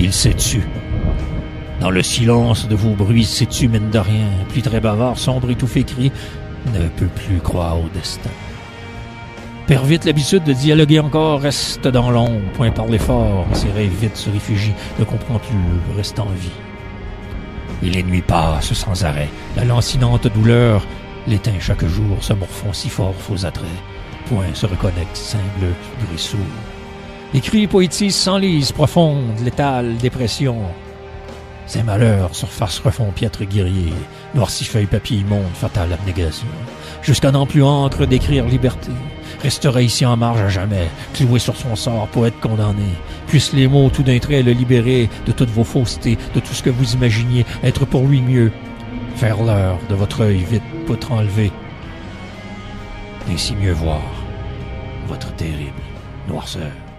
il s'étue. Dans le silence de vos bruits s'étue mine de rien, puis très bavard, sombre, étouffé, crie, ne peut plus croire au destin. Perd vite l'habitude de dialoguer encore, reste dans l'ombre, point par l'effort, ses rêves vite se réfugient, ne comprend plus, reste en vie. Et les nuits passent sans arrêt, la lancinante douleur l'éteint chaque jour, se morfond si fort faux attraits, point se reconnecte, cingle, bruit sourd. Les cris poétisent s'enlisent, profonde, létale, dépression. Ces malheurs, surface refont piètre guerrier, feuille papier immonde, fatale abnégation, jusqu'à n'en plus encre d'écrire liberté, restera ici en marge à jamais, cloué sur son sort, poète condamné. Puissent les mots tout d'un trait le libérer de toutes vos faussetés, de tout ce que vous imaginiez être pour lui mieux. Faire l'heure de votre œil vite, poutre enlevé. Ainsi mieux voir votre terrible noirceur.